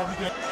even kijken